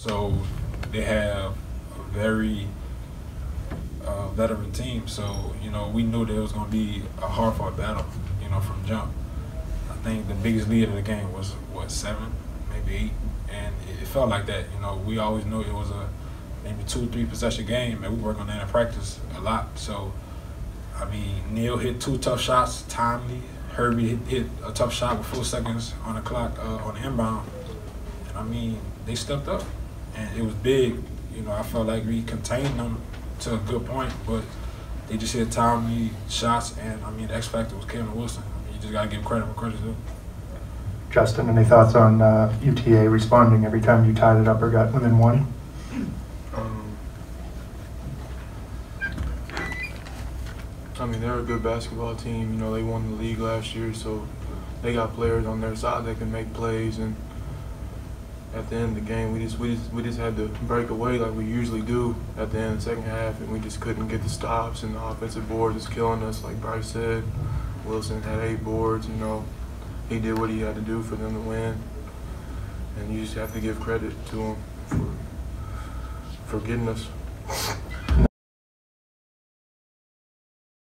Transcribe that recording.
So they have a very uh, veteran team. So you know we knew there was going to be a hard fought battle. You know from jump. I think the biggest lead of the game was what seven, maybe eight, and it, felt like that. You know we always knew it was a maybe two three possession game, and we worked on that in practice a lot. So I mean Neil hit two tough shots timely. Hervey hit, hit a tough shot with four seconds on the clock uh, on the inbound, and I mean they stepped up, and it was big. You know I felt like we contained them to a good point, but they just hit timely shots, and I mean the X factor was Kevin Wilson. I mean, you just gotta give credit where credit's due. Justin, any thoughts on uh, UTA responding every time you tied it up or got within one? Um, I mean, they're a good basketball team. You know, they won the league last year, so they got players on their side that can make plays. And at the end of the game, we just we just we just had to break away like we usually do at the end of the second half, and we just couldn't get the stops. And the offensive board is killing us, like Bryce said. Wilson had eight boards. You know, he did what he had to do for them to win, and you just have to give credit to him for for getting us.